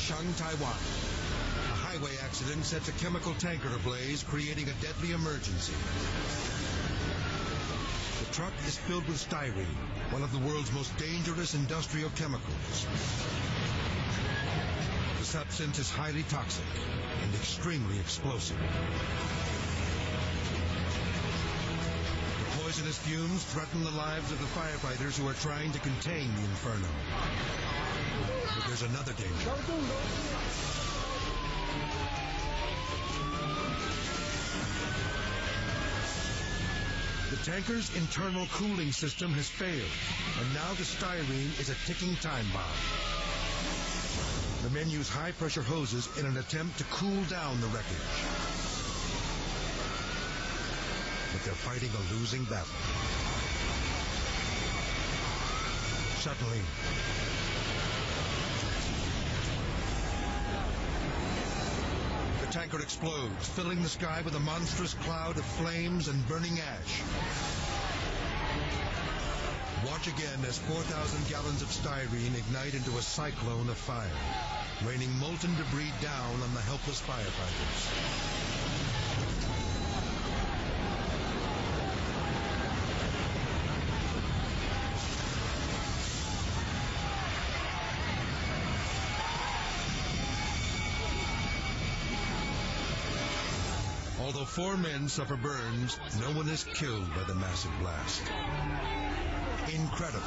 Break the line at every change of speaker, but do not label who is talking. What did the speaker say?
Kaohsiung, Taiwan. A highway accident sets a chemical tanker ablaze, creating a deadly emergency. The truck is filled with styrene, one of the world's most dangerous industrial chemicals. The substance is highly toxic and extremely explosive. The poisonous fumes threaten the lives of the firefighters who are trying to contain the inferno. Another danger. The tanker's internal cooling system has failed, and now the styrene is a ticking time bomb. The men use high pressure hoses in an attempt to cool down the wreckage. But they're fighting a losing battle. Suddenly, tanker explodes, filling the sky with a monstrous cloud of flames and burning ash. Watch again as 4,000 gallons of styrene ignite into a cyclone of fire, raining molten debris down on the helpless firefighters. Although four men suffer burns, no one is killed by the massive blast. Incredible.